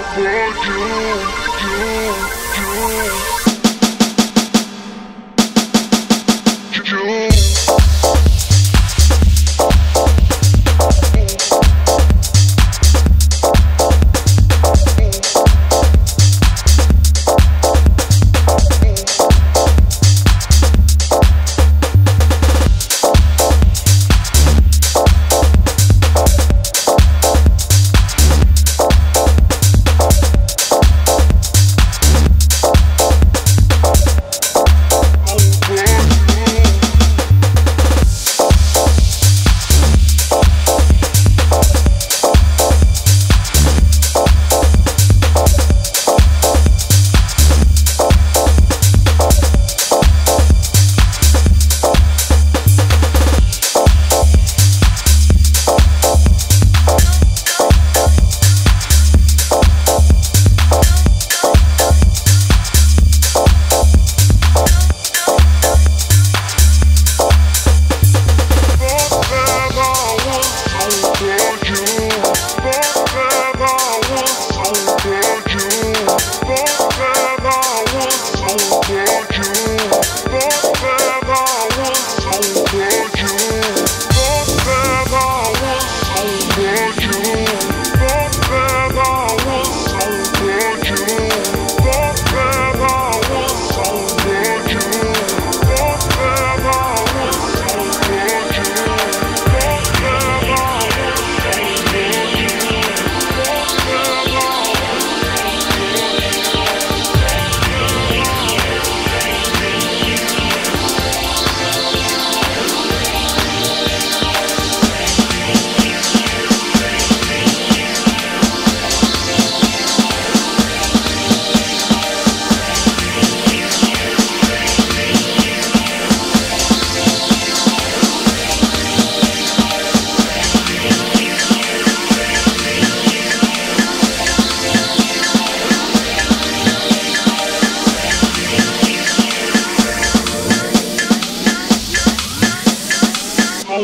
you, you, you, you. about you.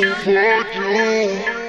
for you.